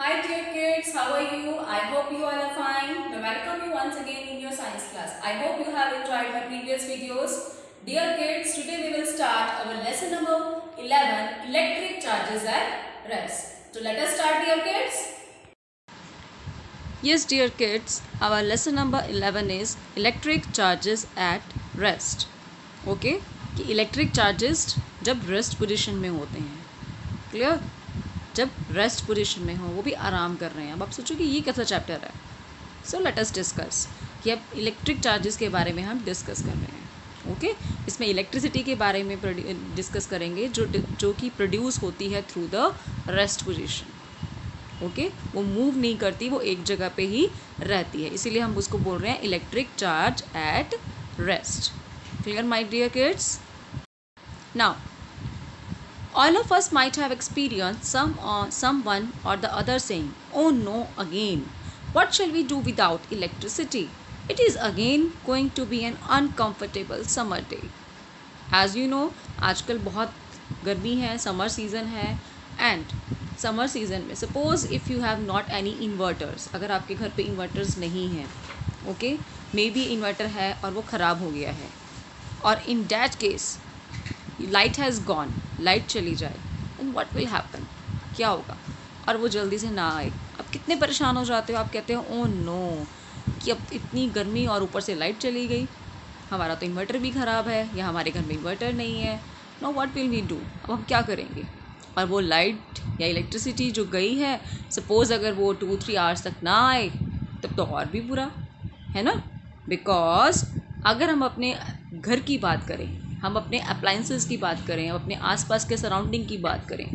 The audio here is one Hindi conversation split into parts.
Hi dear kids, how are you? I hope you all are fine. Now welcome you once again in your science class. I hope you have enjoyed my previous videos. Dear kids, today we will start our lesson number 11, electric charges at rest. So let us start dear kids. Yes, dear kids, our lesson number 11 is electric charges at rest. okay? कि इलेक्ट्रिक चार्जेस जब रेस्ट पोजीशन में होते हैं क्लियर जब रेस्ट पोजीशन में हो, वो भी आराम कर रहे हैं। अब आप सोचो कि ये कैसा चैप्टर है। सो लेट अस डिस्कस कि अब इलेक्ट्रिक चार्जेस के बारे में हम डिस्कस कर रहे हैं। Okay okay? इसमें इलेक्ट्रिसिटी के बारे में डिस्कस करेंगे, जो जो कि प्रोड्यूस होती है through the rest position okay वो मूव नहीं करती, वो एक जगह पे ही रहती है। इसीलिए हम उसको बोल रहे हैं electric charge at rest clear my dear kids now all of us might have experience some someone or the other saying oh no again what shall we do without electricity it is again going to be an uncomfortable summer day as you know आजकल बहुत गर्मी है समर सीज़न है एंड समर सीज़न में suppose if you have not any inverters अगर आपके घर पर इन्वर्टर्स नहीं हैं ओके मे बी इन्वर्टर है और वो ख़राब हो गया है. और in that case light has gone light चली जाए. एंड वट विल हैपन क्या होगा? और वो जल्दी से ना आए. अब कितने परेशान हो जाते हो? आप कहते हो ओ नो कि अब इतनी गर्मी और ऊपर से लाइट चली गई. हमारा तो इन्वर्टर भी ख़राब है. या हमारे घर में इन्वर्टर नहीं है. No what will we do अब हम क्या करेंगे? और वो लाइट या इलेक्ट्रिसिटी जो गई है सपोज़ अगर वो टू थ्री आवर्स तक ना आए, तब तो और भी बुरा. है ना? बिकॉज़ अगर हम अपने घर की बात करें हम अपने अप्लाइंसेस की बात करें अपने आसपास के सराउंडिंग की बात करें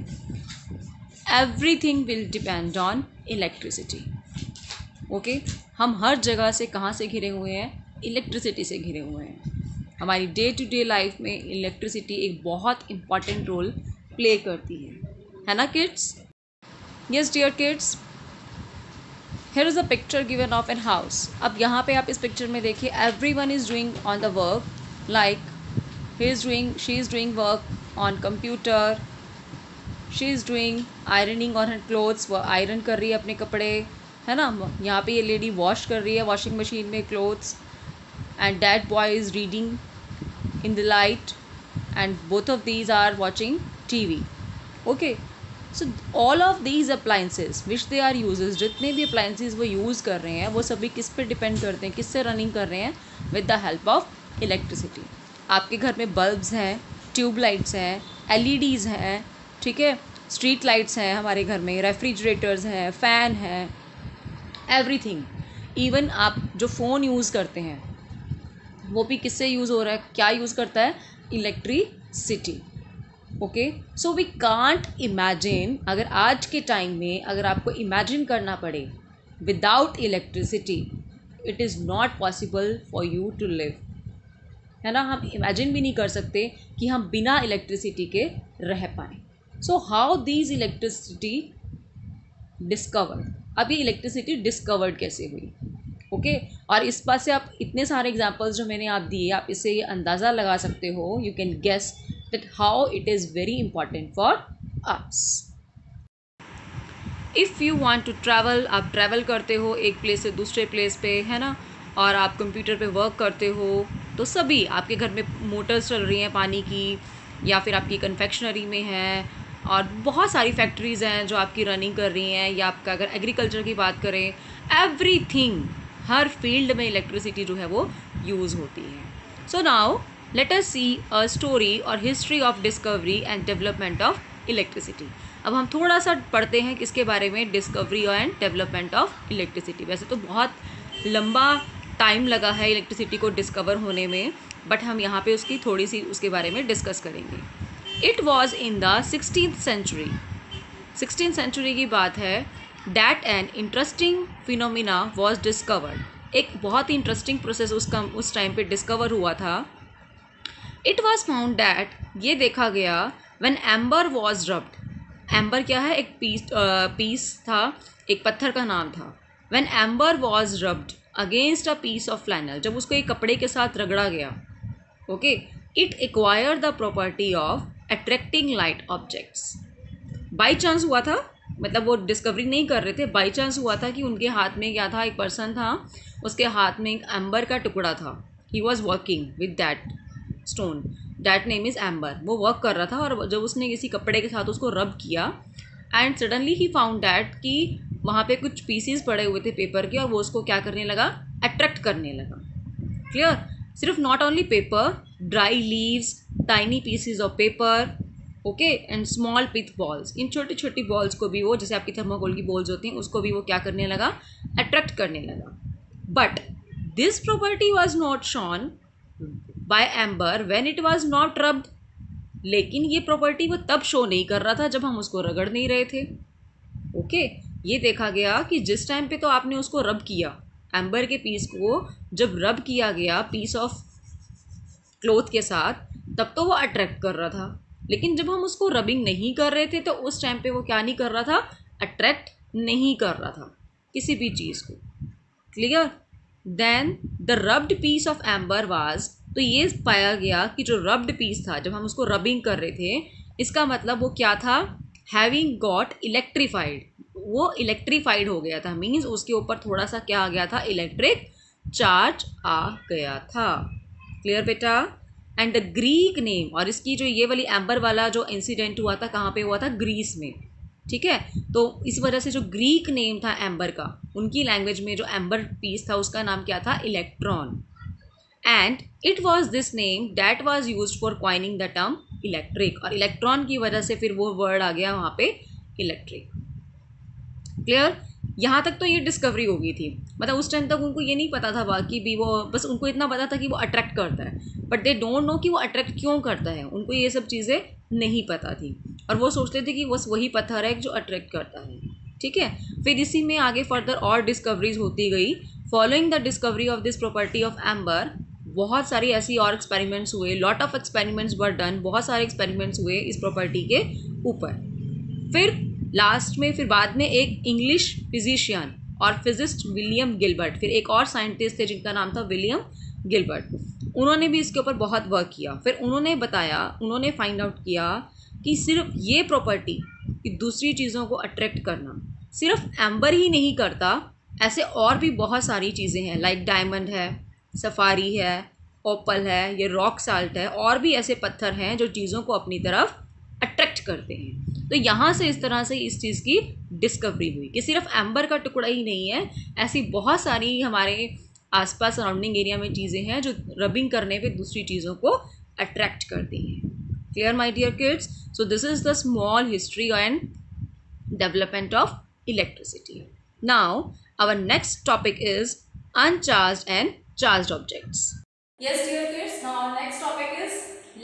everything will depend on electricity okay हम हर जगह से कहाँ से घिरे हुए हैं? इलेक्ट्रिसिटी से घिरे हुए हैं. हमारी डे टू डे लाइफ में इलेक्ट्रिसिटी एक बहुत इंपॉर्टेंट रोल प्ले करती है. है ना kids yes dear kids here is a picture given of an house अब यहाँ पे आप इस पिक्चर में देखिए everyone is doing on the work like he is doing she is doing work on computer she is doing ironing on her clothes वो आयरन कर रही है अपने कपड़े, है ना? यहाँ पे ये लेडी वॉश कर रही है वॉशिंग मशीन में clothes and that boy is reading in the light and both of these are watching T V okay so all of these appliances which they are uses जितने भी अप्लाइंसेज वो यूज़ कर रहे हैं, वो सभी किस पे डिपेंड करते हैं, किससे रनिंग कर रहे हैं? With the help of electricity आपके घर में बल्ब्स हैं ट्यूब लाइट्स हैं एल हैं, ठीक है? स्ट्रीट लाइट्स हैं हमारे घर में रेफ्रिजरेटर्स हैं फ़ैन हैं एवरीथिंग इवन आप जो फ़ोन यूज़ करते हैं, वो भी किससे यूज़ हो रहा है? क्या यूज़ करता है? Electricity okay so we can't imagine अगर आज के टाइम में अगर आपको इमेजिन करना पड़े without electricity it is not possible for you to live है ना, हम इमेजिन भी नहीं कर सकते कि हम बिना इलेक्ट्रिसिटी के रह पाएँ। So how these electricity discovered अब ये इलेक्ट्रिसिटी डिस्कवर्ड कैसे हुई? Okay okay? और इस बात से आप इतने सारे एग्जांपल्स जो मैंने आप दिए, आप इससे ये अंदाज़ा लगा सकते हो। You can guess that how it is very important for us if you want to travel आप ट्रैवल करते हो एक प्लेस से दूसरे प्लेस पे, है ना? और आप कंप्यूटर पे वर्क करते हो तो सभी आपके घर में मोटर्स चल रही हैं पानी की, या फिर आपकी कन्फेक्शनरी में है, और बहुत सारी फैक्ट्रीज़ हैं जो आपकी रनिंग कर रही हैं, या आपका अगर एग्रीकल्चर की बात करें एवरीथिंग हर फ़ील्ड में इलेक्ट्रिसिटी जो है वो यूज़ होती है। So now let us see a story और history of discovery and development of electricity अब हम थोड़ा सा पढ़ते हैं किसके बारे में discovery and development of electricity वैसे तो बहुत लंबा टाइम लगा है इलेक्ट्रिसिटी को डिस्कवर होने में बट हम यहाँ पे उसकी थोड़ी सी उसके बारे में डिस्कस करेंगे। It was in the sixteen century sixteen century की बात है that an interesting phenomena was discovered एक बहुत ही इंटरेस्टिंग प्रोसेस उसका उस टाइम पे डिस्कवर हुआ था। इट वॉज़ फाउंड डैट ये देखा गया when amber was rubbed amber क्या है? एक पीस पीस था, एक पत्थर का नाम था। When amber was rubbed against a piece of flannel जब उसको एक कपड़े के साथ रगड़ा गया okay it acquire the property of attracting light objects by chance हुआ था मतलब वो डिस्कवरी नहीं कर रहे थे बाई चांस हुआ था कि उनके हाथ में क्या था, एक पर्सन था, उसके हाथ में एक एम्बर का टुकड़ा था. He was working with that stone that name is amber वो वर्क कर रहा था और जब उसने किसी कपड़े के साथ उसको रब किया and suddenly he found that कि वहाँ पे कुछ पीसीज पड़े हुए थे पेपर के और वो उसको क्या करने लगा? अट्रैक्ट करने लगा। क्लियर सिर्फ़ not only paper dry leaves tiny pieces of paper okay and small pith balls इन छोटी छोटी बॉल्स को भी वो, जैसे आपकी थर्माकोल की बॉल्स होती हैं, उसको भी वो क्या करने लगा? अट्रैक्ट करने लगा। But this property was not shown by amber when it was not rubbed लेकिन ये प्रॉपर्टी वो तब शो नहीं कर रहा था जब हम उसको रगड़ नहीं रहे थे। ओके ये देखा गया कि जिस टाइम पे तो आपने उसको रब किया एम्बर के पीस को जब रब किया गया पीस ऑफ़ क्लोथ के साथ, तब तो वो अट्रैक्ट कर रहा था। लेकिन जब हम उसको रबिंग नहीं कर रहे थे तो उस टाइम पे वो क्या नहीं कर रहा था? अट्रैक्ट नहीं कर रहा था किसी भी चीज़ को। Clear then the rubbed piece of amber was तो ये पाया गया कि जो रब्ड पीस था, जब हम उसको रबिंग कर रहे थे, इसका मतलब वो क्या था? हैविंग गॉट इलेक्ट्रीफाइड वो इलेक्ट्रीफाइड हो गया था मीन्स उसके ऊपर थोड़ा सा क्या आ गया था? इलेक्ट्रिक चार्ज आ गया था. क्लियर बेटा? एंड द ग्रीक नेम और इसकी जो ये वाली एम्बर वाला जो इंसिडेंट हुआ था, कहाँ पे हुआ था? ग्रीस में. ठीक है? तो इस वजह से जो ग्रीक नेम था एम्बर का, उनकी लैंग्वेज में जो एम्बर पीस था, उसका नाम क्या था? Electron and it was this name that was used for coining the term electric और इलेक्ट्रॉन की वजह से फिर वो वर्ड आ गया वहाँ पे इलेक्ट्रिक क्लियर यहाँ तक तो ये डिस्कवरी हो गई थी। मतलब उस टाइम तक उनको ये नहीं पता था बाकी भी वो, बस उनको इतना पता था कि वो अट्रैक्ट करता है। बट दे डोंट नो कि वो अट्रैक्ट क्यों करता है। उनको ये सब चीज़ें नहीं पता थी। और वो सोचते थे कि बस वही पत्थर है जो अट्रैक्ट करता है। ठीक है? फिर इसी में आगे फर्दर और डिस्कवरीज होती गई। Following the discovery of this property of amber बहुत सारी ऐसी और एक्सपेरिमेंट्स हुए lot of experiments were done बहुत सारे एक्सपेरिमेंट्स हुए इस प्रॉपर्टी के ऊपर। फिर लास्ट में, फिर बाद में एक इंग्लिश फिजिशियन और फिजिस्ट विलियम गिलबर्ट फिर एक और साइंटिस्ट थे जिनका नाम था विलियम गिलबर्ट उन्होंने भी इसके ऊपर बहुत वर्क किया। फिर उन्होंने बताया, उन्होंने फाइंड आउट किया कि सिर्फ़ ये प्रॉपर्टी कि दूसरी चीज़ों को अट्रैक्ट करना, सिर्फ़ एम्बर ही नहीं करता, ऐसे और भी बहुत सारी चीज़ें हैं लाइक डायमंड है सफारी है, ओपल है, ये रॉक साल्ट है, और भी ऐसे पत्थर हैं जो चीज़ों को अपनी तरफ़ अट्रैक्ट करते हैं। तो यहाँ से इस तरह से इस चीज़ की डिस्कवरी हुई कि सिर्फ़ एम्बर का टुकड़ा ही नहीं है, ऐसी बहुत सारी हमारे आसपास सराउंडिंग एरिया में चीज़ें हैं जो रबिंग करने पे दूसरी चीज़ों को अट्रैक्ट करती हैं। Clear my dear kids so this is the small history and development of electricity now our next topic is uncharge and charge objects Yes, dear kids. Now our next topic is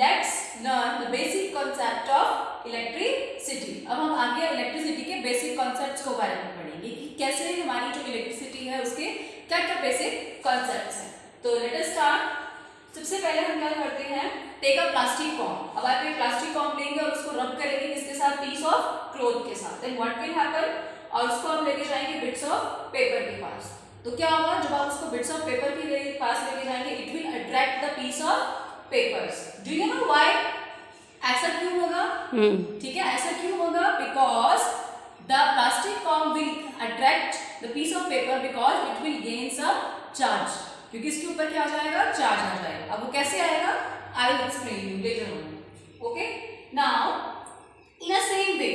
let's learn the basic concept of electricity. अब हम आगे इलेक्ट्रिसिटी के बेसिक कॉन्सेप्ट्स को बारे में पढ़ेंगे कि कैसे हमारी जो इलेक्ट्रिसिटी है उसके क्या क्या बेसिक कॉन्सेप्ट्स हैं। तो लेट अस स्टार्ट सबसे पहले हम क्या करते हैं टेक अ प्लास्टिक कॉम अब आप एक प्लास्टिक कॉम लेंगे और उसको रब करेंगे किसके साथ? पीस ऑफ़ क्लोथ के साथ. व्हाट विल हैपन और उसको हम लेके जाएँगे बिट्स ऑफ़ पेपर के पास तो क्या होगा जब आप उसको बिट्स ऑफ़ पेपर के पास लेके जाएँगे it will attract the piece of papers do you know why ऐसा क्यों होगा? ठीक है ऐसा क्यों होगा? Because the plastic comb will attract the piece of paper because it will gain some charge क्योंकि इसके ऊपर क्या आ जाएगा? चार्ज आ जाएगा। अब वो कैसे आएगा? I will explain you later on okay now in a same way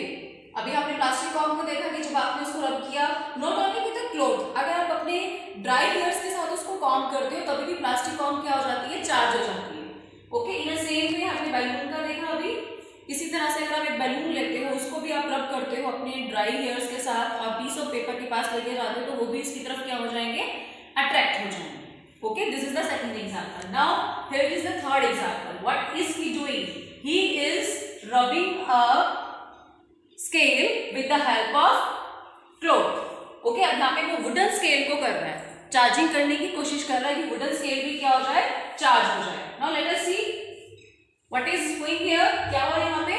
अभी आपने प्लास्टिक कॉम को देखा कि जब आपने उसको रब किया नॉट ओनली विद क्लोथ अगर आप अपने ड्राई हेयर्स के साथ उसको कॉम करते हो, तभी भी प्लास्टिक कॉम क्या हो जाती है? चार्ज हो जाती है. ओके इन अ सेम वे आपने बैलून का देखा अभी? इसी तरह से अगर आप एक बैलून लेते हो, उसको भी आप रब करते हो अपने ड्राई हेयर्स के साथ, और पीस ऑफ़ पेपर के पास लेके जाते हो तो वो भी इसकी तरफ़ क्या हो जाएँगे अट्रैक्ट हो जाएँगे okay this is the second example now here is the third example what is he doing he is rubbing a scale with the help of cloth okay अब यहाँ पे वो वुडन स्केल को कर रहा है चार्जिंग करने की कोशिश कर रहा है कि वुडन स्केल भी क्या हो जाए? चार्ज हो जाए। Now let us see what is going here क्या हो रहा है यहाँ पे?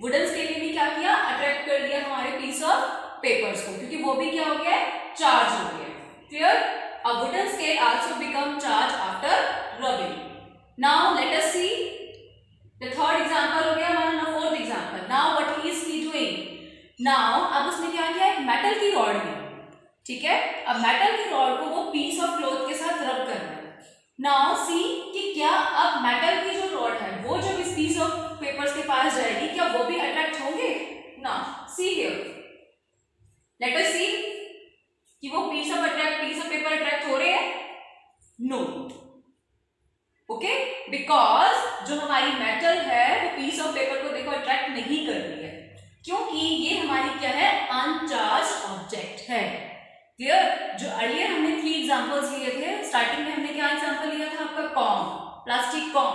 वुडन स्केल ने भी क्या किया? अट्रैक्ट कर दिया हमारे पीस ऑफ़ पेपर्स को, क्योंकि वो भी क्या हो गया चार्ज हो गया clear A wooden scale also become charged after rubbing. Now let us see the third example हो गया हमारा, now fourth example. Now what is he doing? Now अब उसने क्या की रॉड में ठीक है? अब मेटल की रॉड को वो पीस ऑफ़ क्लोथ के साथ रब कर रहा है। नाउ सी कि क्या अब मेटल की जो रॉड है, वो जब इस पीस ऑफ़ पेपर्स के पास जाएगी, क्या वो भी अट्रैक्ट होंगे? ना see here let us see कि वो piece of attract piece of paper attract हो रहे हैं? नो ओके बिकॉज़ जो हमारी मेटल है, वो पीस ऑफ़ पेपर को देखो अट्रैक्ट नहीं कर रही है। क्योंकि ये हमारी क्या है? अनचार्ज ऑब्जेक्ट है। क्लियर जो अर्लियर हमने थ्री एग्जांपल्स लिए थे स्टार्टिंग में हमने क्या एग्जांपल लिया था? आपका कॉम प्लास्टिक कॉम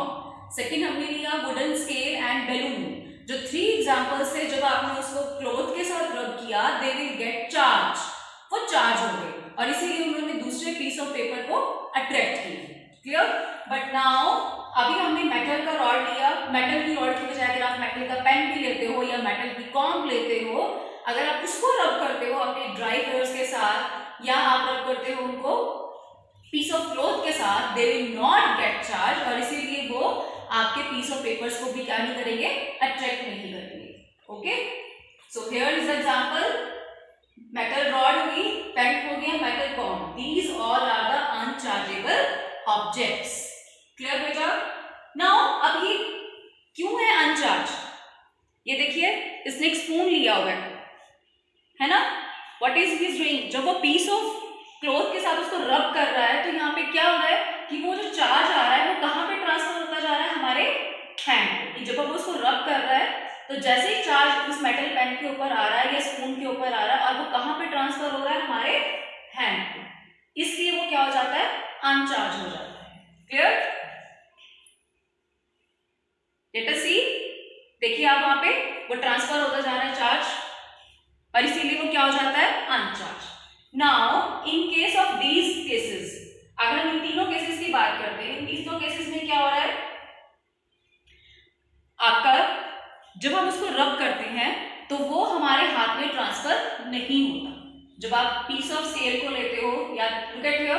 सेकंड हमने लिया वुडन स्केल एंड बेलून जो थ्री एग्जांपल्स थे, जब आपने उसको क्लोथ के साथ रब किया दे विल गेट चार्ज वो चार्ज हो गए. और इसीलिए उन्होंने दूसरे पीस ऑफ़ पेपर को अट्रैक्ट किया. क्लियर बट नाउ अभी हमने मेटल का रॉड लिया. मेटल की रॉड की बजाय अगर आप मेटल का पेन भी लेते हो या मेटल की कॉम्प लेते हो अगर आप उसको रब करते हो अपने ड्राई हेयर्स के साथ, या आप रब करते हो उनको पीस ऑफ़ क्लोथ के साथ they will not get charge और इसीलिए वो आपके पीस ऑफ़ पेपर्स को भी क्या नहीं करेंगे अट्रैक्ट नहीं करेंगे। Okay so here is example metal rod हुई पेंट हो गया metal comb these all are the unchargeable objects clear बेटा? नाउ अब ये क्यों है अनचार्ज ये देखिए, इसने एक स्पून लिया हुआ है। है ना? वट इज़ हिज डूइंग जब वो पीस ऑफ़ क्लोथ के साथ उसको रब कर रहा है तो यहाँ पे क्या हो रहा है कि वो जो चार्ज आ रहा है, वो कहाँ पे ट्रांसफ़र होता जा रहा है? हमारे हैंड जब वो उसको रब कर रहा है तो जैसे ही चार्ज उस मेटल पेन के ऊपर आ रहा है या स्पून के ऊपर आ रहा है, और वो कहाँ पे ट्रांसफ़र हो रहा है? हमारे हैंड इसलिए वो क्या हो जाता है? अनचार्ज हो जाता है। क्लियर लेट अस सी देखिए आप वहाँ पे, वो ट्रांसफ़र होता जा रहा है चार्ज और इसीलिए वो क्या हो जाता है? Uncharge now in case of these cases अगर हम इन तीनों केसेस की बात करते हैं, इन तीनों केसेस में क्या हो रहा है? आपका, जब हम उसको रब करते हैं तो वो हमारे हाथ में ट्रांसफ़र नहीं होता। जब आप पीस ऑफ़ स्केल को लेते हो, या लुक एट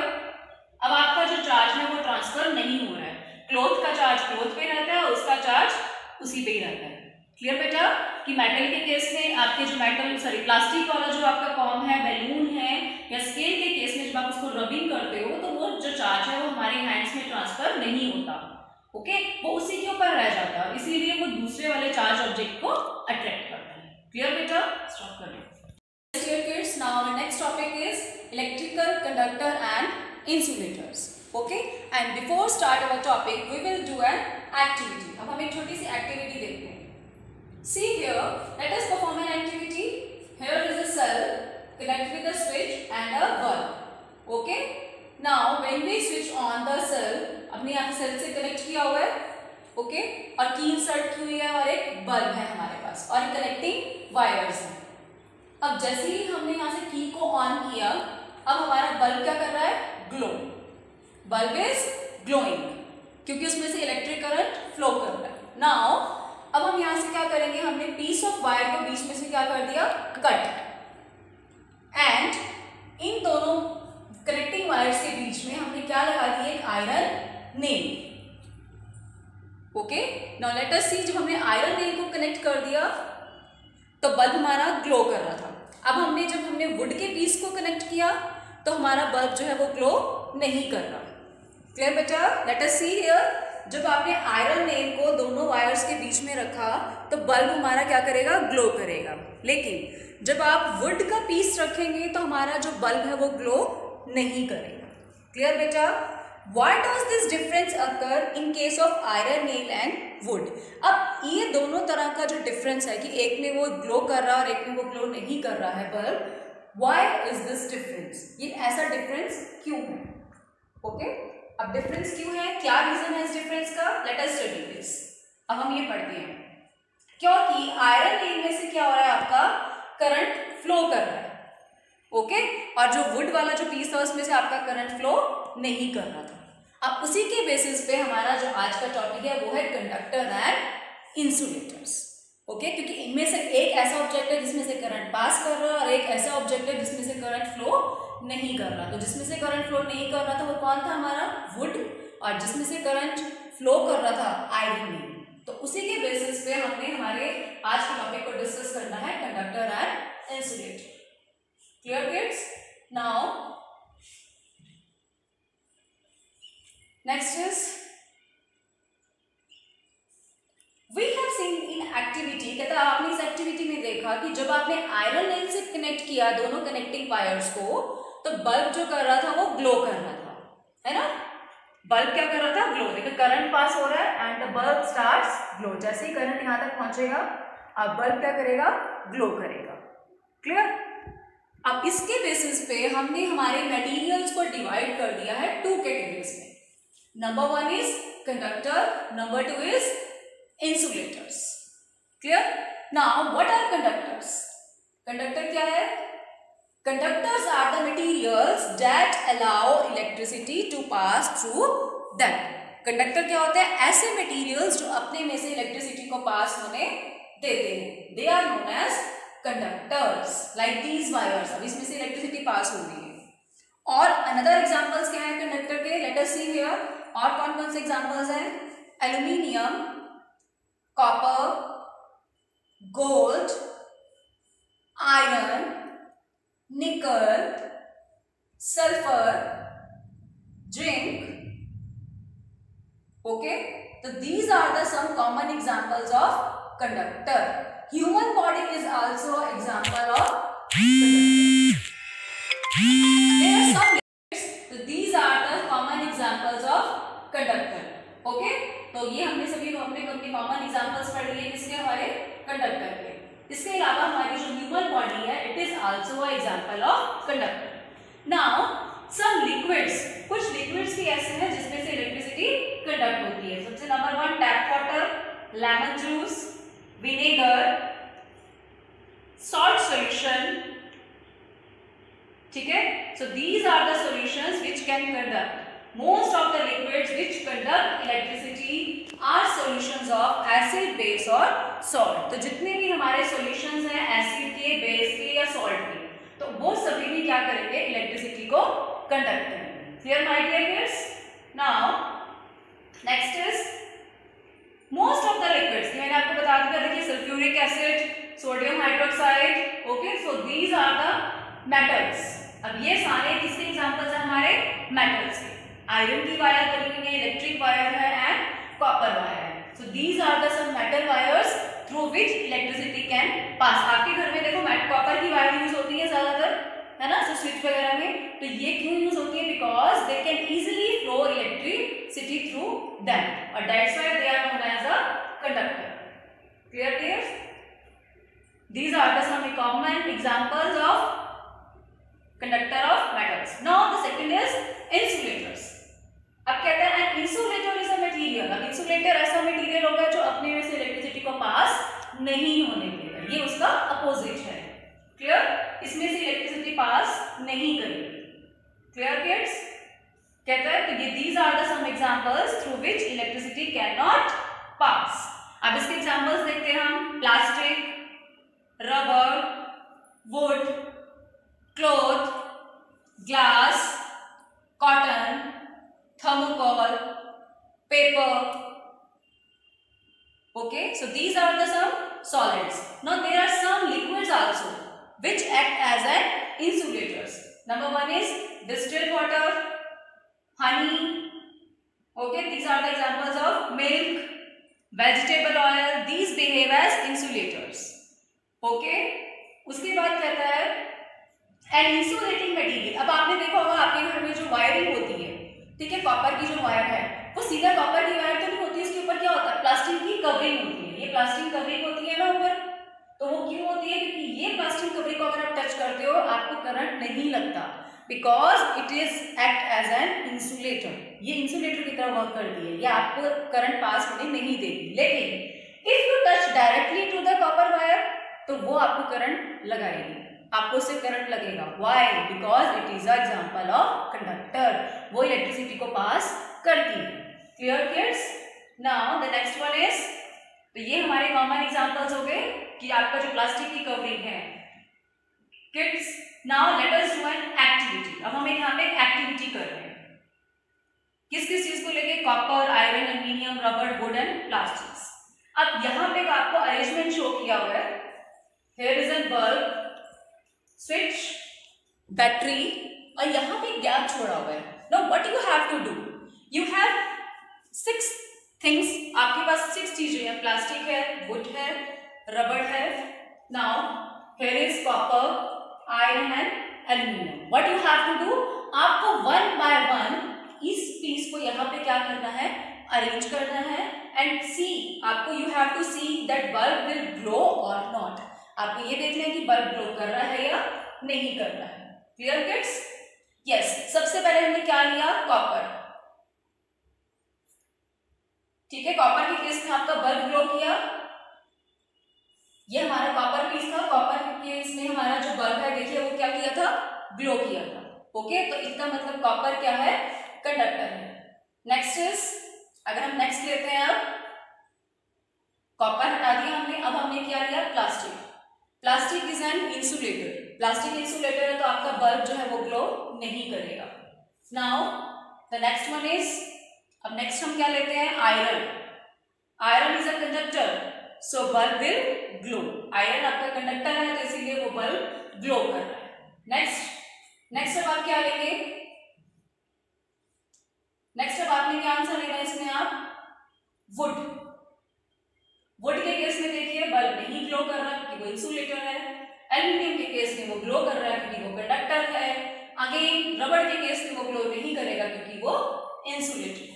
अब आपका जो चार्ज है, वो ट्रांसफ़र नहीं हो रहा है। क्लोथ का चार्ज क्लोथ पे रहता है उसका चार्ज उसी पे ही रहता है। क्लियर बेटा? कि मेटल के केस में आपके जो मेटल सॉरी प्लास्टिक वाला जो आपका कॉम है बैलून है या स्केल के केस में जब आप उसको रबिंग करते हो तो वो जो चार्ज है वो हमारे हैंड्स में ट्रांसफ़र नहीं होता। ओके वो उसी के ऊपर रह जाता है इसीलिए वो दूसरे वाले चार्ज ऑब्जेक्ट को अट्रैक्ट करता है। क्लियर बेटा? स्टॉप कर लो Dear kids, now our next topic is electrical conductor and insulators. Okay, and before start our topic, we will do an activity. अब हम एक छोटी सी एक्टिविटी देखते हैं. See here, let us perform an activity. Here is a cell connected with a switch and a bulb. Okay. Now when we switch on the cell, अपने यहाँ सेल से कनेक्ट किया हुआ है. Okay okay? और की इंसर्ट की हुई है और एक बल्ब है हमारे पास और कनेक्टिंग वायर्स हैं. अब जैसे ही हमने यहाँ से की को ऑन किया अब हमारा बल्ब क्या कर रहा है ग्लो बल्ब इज़ ग्लोइंग क्योंकि उसमें से इलेक्ट्रिक करंट फ्लो कर रहा है नाउ अब हम यहाँ से क्या करेंगे? हमने पीस ऑफ़ वायर को बीच में से क्या कर दिया? कट एंड इन दोनों कनेक्टिंग वायर्स के बीच में हमने क्या लगा दिया एक iron nail okay now let us see जब हमने आयरन नेल को कनेक्ट कर दिया तो बल्ब हमारा ग्लो कर रहा था। अब हमने, जब हमने वुड के पीस को कनेक्ट किया तो हमारा बल्ब जो है वो ग्लो नहीं कर रहा। क्लियर बेटा? लेट अस सी हियर जब आपने आयरन नेल को दोनों वायर्स के बीच में रखा तो बल्ब हमारा क्या करेगा? ग्लो करेगा। लेकिन, जब आप वुड का पीस रखेंगे तो हमारा जो बल्ब है, वो ग्लो नहीं करेगा। क्लियर बेटा? Why does this difference occur in case of iron nail and wood? अब, ये दोनों तरह का जो डिफरेंस है कि एक में वो ग्लो कर रहा है और एक में वो ग्लो नहीं कर रहा है bulb why is this difference ये ऐसा डिफरेंस क्यों है? Okay okay? अब डिफरेंस क्यों है? क्या रीजन है इस डिफरेंस का? लेट अस स्टडी दिस अब हम ये पढ़ते हैं। क्योंकि आयरन नेल में से क्या हो रहा है आपका? करंट फ्लो कर रहा है। ओके और जो वुड वाला जो पीस था, उसमें से आपका करंट फ्लो नहीं कर रहा था। अब उसी के बेसिस पे हमारा जो आज का टॉपिक है, वो है कंडक्टर एंड इंसुलेटर्स ओके क्योंकि इनमें से एक ऐसा ऑब्जेक्ट है जिसमें से करंट पास कर रहा है, और एक ऐसा ऑब्जेक्ट है जिसमें से करंट फ्लो नहीं कर रहा। तो जिसमें से करंट फ्लो नहीं कर रहा था, वो कौन था हमारा? वुड और जिसमें से करंट फ्लो कर रहा था आयरन तो उसी के बेसिस पे हमने हमारे आज के टॉपिक को डिस्कस करना है conductor and insulator clear, kids? Now, next is we have seen in activity कहता आपने इस एक्टिविटी में देखा कि जब आपने आयरन नेल से कनेक्ट किया, दोनों कनेक्टिंग वायर्स को तो बल्ब जो कर रहा था वो ग्लो कर रहा था, है ना? बल्ब क्या कर रहा था? ग्लो देखो करंट पास हो रहा है and the bulb starts glow जैसे ही करंट यहाँ तक पहुंचेगा, अब बल्ब क्या करेगा? ग्लो करेगा. क्लियर अब इसके बेसिस पे हमने हमारे मटेरियल्स को डिवाइड कर दिया है टू कैटेगरीज में. Number one is conductor number two is insulators clear now, what are conductors? Conductor क्या है? Conductors are the materials that allow electricity to pass through them. Conductor क्या होते हैं? ऐसे मटेरियल्स जो अपने में से इलेक्ट्रिसिटी को पास होने देते हैं. They are known as conductors like these wires अब इसमें से इलेक्ट्रिसिटी पास हो रही है. और अनदर एग्जांपल्स क्या है कंडक्टर के? लेट अस सी हियर और कौन कौन से एग्जांपल्स हैं? Aluminium copper, gold, iron, nickel, sulfur, zinc. Okay, so these are the some common examples of conductor. Human body is also example of conductor. Example of conductor now some liquids कुछ लिक्विड्स भी ऐसे हैं जिसमें से इलेक्ट्रिसिटी कंडक्ट होती है। सबसे number one tap water lemon juice vinegar salt solution ठीक है? So these are the solutions which can conduct most of the liquids which conduct electricity are solutions of acid, base or salt. तो जितने भी हमारे solutions हैं acid के, base के या salt के तो वो सभी भी क्या करेंगे? इलेक्ट्रिसिटी को कंडक्ट करेंगे। Clear my dear kids now next is most of the liquids मैंने आपको बता दिया, देखिए sulphuric acid sodium hydroxide okay so these are the metals अब ये सारे किसके एग्जांपल्स हैं? हमारे मेटल्स के। आयरन की वायर बनी इलेक्ट्रिक वायर है एंड कॉपर वायर है। So these are the some metal wires through which electricity can pass आपके घर में देखो मैट कॉपर की वायर यूज़ होती है ज़्यादातर, है ना? सो स्विच वगैरह में तो ये क्यों यूज़ होती है? Because they can easily flow electricity through them और that's why they are known as a conductor clear clear these are the some common examples of conductor of metals. The second is insulators. अब कहते हैं इंसुलेटर इज़ अ मटेरियल अब इंसुलेटर ऐसा मटेरियल होगा जो अपने में से इलेक्ट्रिसिटी को पास नहीं होने देगा ये उसका अपोजिट है। क्लियर इसमें से इलेक्ट्रिसिटी पास नहीं करेगी। क्लियर किड्स कहता है कि ये these are the some examples through which electricity can not pass अब इसके एग्जांपल्स देखते हैं हम। Plastic rubber wood cloth glass cotton thermocol, paper. Okay, so these are the some solids. Now there are some liquids also which act as an insulators. Number one is distilled water, honey. Okay, these are the examples of milk, vegetable oil. These behave as insulators. Okay, उसके बाद कहता है एन इंसुलेटिंग मटीरियल अब आपने देखा होगा आपके घर में जो वायरिंग होती है ठीक है कॉपर की जो वायर है वो सीधा कॉपर वायर तो नहीं होती, इसके ऊपर क्या होता है? प्लास्टिक की कवरिंग होती है। ये प्लास्टिक कवरिंग होती है ना ऊपर? तो वो क्यों होती है? क्योंकि ये प्लास्टिक कवरिंग को अगर आप टच करते हो, आपको करंट नहीं लगता। Because it is act as an insulator ये इंसुलेटर की तरह वर्क करती है। ये आपको करंट पास होने नहीं देगी लेकिन if you touch directly to the copper wire तो वो आपको करंट लगाएगी। आपको उससे करंट लगेगा। Why because it is a example of conductor वो इलेक्ट्रिसिटी को पास करती है। Clear kids now the next one is तो ये हमारे कॉमन एग्जांपल्स हो गए कि आपका जो प्लास्टिक की कवरिंग है। Kids now let us do an activity अब हम यहाँ पे एक्टिविटी कर रहे हैं। किस किस चीज़ को लेके? Copper iron aluminium rubber wood and अब यहाँ पे आपको अरेंजमेंट शो किया हुआ है। Here is an bulb switch battery और यहाँ पे गैप छोड़ा हुआ है। Now what you have to do you have six things आपके पास सिक्स चीज़ें हैं प्लास्टिक है वुड है रबड़ है now here is copper iron and aluminium what you have to do आपको वन बाय वन इस पीस को यहाँ पे क्या करना है अरेंज करना है एंड सी आपको you have to see that bulb will glow or not आपको ये देखना है कि बल्ब ग्लो कर रहा है या नहीं कर रहा है. क्लियर किड्स यस सबसे पहले हमने क्या लिया? कॉपर ठीक है कॉपर के केस में आपका बल्ब ग्लो किया। ये हमारा कॉपर पीस था कॉपर केस में हमारा जो बल्ब है, देखिए वो क्या किया था? ग्लो किया था। ओके तो इसका मतलब कॉपर क्या है? कंडक्टर है। नेक्स्ट इज़ अगर हम नेक्स्ट लेते हैं अब कॉपर हटा दिया हमने, अब हमने क्या लिया? Plastic plastic is an insulator plastic insulator है तो आपका बल्ब जो है वो ग्लो नहीं करेगा। Now the next one is अब नेक्स्ट हम क्या लेते हैं? Iron iron is a conductor so bulb will glow iron आपका कंडक्टर है तो इसीलिए वो बल्ब ग्लो कर रहा है. नेक्स्ट नेक्स्ट अब आप क्या लेंगे? नेक्स्ट अब आपने क्या आंसर लेना इसमें आप? वुड वुड के केस में देखिए बल्ब नहीं ग्लो कर रहा क्योंकि वो इंसुलेटर है. एल्यूमिनियम के केस में वो ग्लो कर रहा है क्योंकि वो कंडक्टर है. अगेन रबड़ के केस में वो ग्लो नहीं करेगा क्योंकि वो इंसुलेटर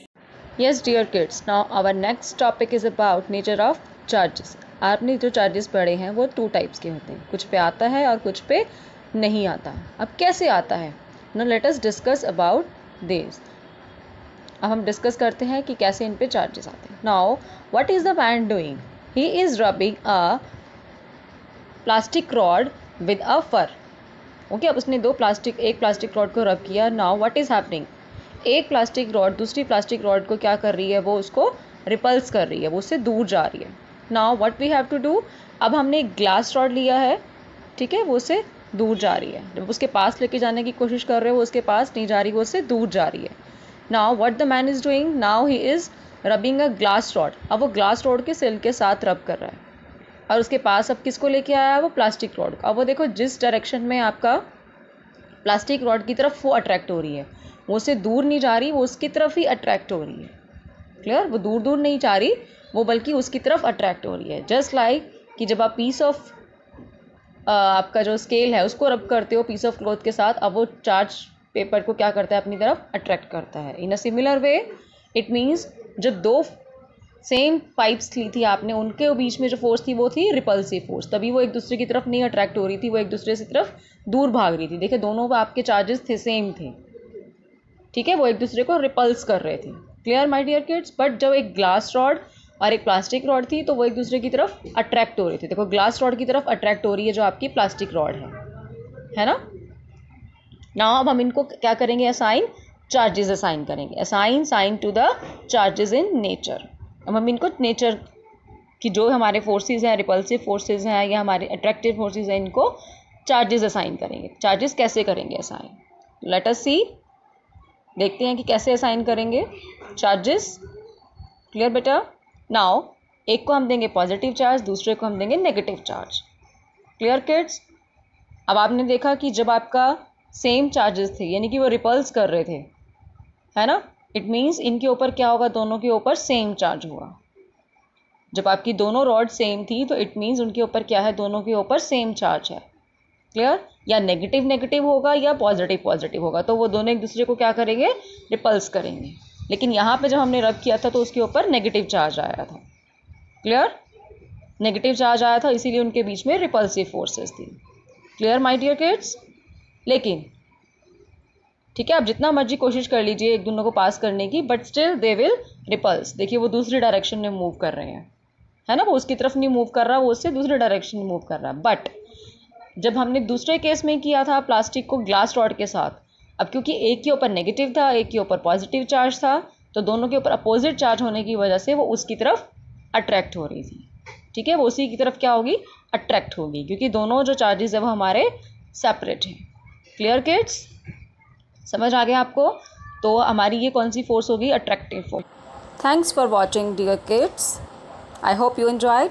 है dear kids kids our next topic is about nature of charges आपने जो चार्जेस पढ़े हैं, वो टू टाइप्स के होते हैं। कुछ पे आता है और कुछ पे नहीं आता। अब कैसे आता है? Now let us discuss about this अब हम डिस्कस करते हैं कि कैसे इन पे चार्जेस आते हैं। Now what is the man doing he is rubbing a plastic rod with a fur okay अब उसने दो प्लास्टिक एक प्लास्टिक रॉड को रब किया। नाउ व्हाट इज़ हैपनिंग एक प्लास्टिक रॉड, दूसरी प्लास्टिक रॉड को क्या कर रही है, वो उसको रिपल्स कर रही है, वो उससे दूर जा रही है। Now what we have to do अब हमने एक ग्लास रॉड लिया है, ठीक है, वो उससे दूर जा रही है। जब उसके पास लेके जाने की कोशिश कर रहे हो, वो उसके पास नहीं जा रही, वो उससे दूर जा रही है। Now what the man is doing now he is rubbing a glass rod अब वो ग्लास रॉड के सिल के साथ रब कर रहा है। और उसके पास अब किसको लेके आया है, वो प्लास्टिक रॉड अब वो देखो, जिस डायरेक्शन में आपका प्लास्टिक रॉड की तरफ़ वो अट्रैक्ट हो रही है। वो उससे दूर नहीं जा रही, वो उसकी तरफ़ ही अट्रैक्ट हो रही है। क्लियर वो दूर दूर नहीं जा रही, वो बल्कि उसकी तरफ़ अट्रैक्ट हो रही है। जस्ट लाइक like कि जब आप पीस ऑफ़ आपका जो स्केल है, उसको रब करते हो पीस ऑफ़ क्लॉथ के साथ, अब वो चार्ज पेपर को क्या करता है? अपनी तरफ़ अट्रैक्ट करता है। In a similar way it means जब दो सेम पाइप्स ली थी आपने, उनके बीच में जो फोर्स थी, वो थी रिपल्सिव फोर्स तभी वो एक दूसरे की तरफ़ नहीं अट्रैक्ट हो रही थी, वो एक दूसरे की तरफ़ दूर भाग रही थी। देखिए, दोनों आपके चार्जेस थे सेम थे। ठीक है, वो एक दूसरे को रिपल्स कर रहे थे। Clear my dear kids but जब एक ग्लास रॉड और एक प्लास्टिक रॉड थी तो वो एक दूसरे की तरफ़ अट्रैक्ट हो रही थी। देखो ग्लास रॉड की तरफ़ अट्रैक्ट हो रही है जो आपकी प्लास्टिक रॉड है। है ना? ना अब हम इनको क्या करेंगे? असाइन चार्जेस असाइन करेंगे। Assign sign to the charges in nature अब हम इनको नेचर की जो हमारे फोर्सेस हैं रिपल्सिव फोर्सेस हैं, या हमारे अट्रैक्टिव फोर्सेस हैं, इनको चार्जेस असाइन करेंगे। चार्जेस कैसे करेंगे? असाइन लेट अस सी देखते हैं कि कैसे असाइन करेंगे। चार्जेस क्लियर बेटा? नाउ एक को हम देंगे पॉजिटिव चार्ज दूसरे को हम देंगे नेगेटिव चार्ज क्लियर किड्स अब आपने देखा कि जब आपका सेम चार्जेस थे, यानी कि वो रिपल्स कर रहे थे, है ना? इट मीन्स इनके ऊपर क्या होगा? दोनों के ऊपर सेम चार्ज हुआ। जब आपकी दोनों रॉड सेम थी तो इट मीन्स उनके ऊपर क्या है? दोनों के ऊपर सेम चार्ज है। क्लियर या नेगेटिव नेगेटिव होगा या पॉजिटिव पॉजिटिव होगा। तो वो दोनों एक दूसरे को क्या करेंगे? रिपल्स करेंगे। लेकिन यहाँ पे जब हमने रब किया था तो उसके ऊपर नेगेटिव चार्ज आया था। क्लियर नेगेटिव चार्ज आया था, इसीलिए उनके बीच में रिपल्सिव फोर्सेस थी। क्लियर माई डियर किड्स लेकिन, ठीक है, आप जितना मर्ज़ी कोशिश कर लीजिए एक दोनों को पास करने की but still they will repels देखिए, वो दूसरी डायरेक्शन में मूव कर रहे हैं। है ना, वो उसकी तरफ़ नहीं मूव कर रहा, वो उससे दूसरे डायरेक्शन में मूव कर रहा। है बट जब हमने दूसरे केस में किया था प्लास्टिक को ग्लास रॉड के साथ, अब क्योंकि एक के ऊपर नेगेटिव था, एक के ऊपर पॉजिटिव चार्ज था तो दोनों के ऊपर अपोजिट चार्ज होने की वजह से वो उसकी तरफ़ अट्रैक्ट हो रही थी। ठीक है? वो उसी की तरफ़ क्या होगी? अट्रैक्ट होगी, क्योंकि दोनों जो चार्जेस है वो हमारे सेपरेट हैं। क्लियर किड्स समझ आ गया आपको? तो हमारी ये कौन सी फोर्स होगी? Attractive force thanks for watching dear kids I hope you enjoyed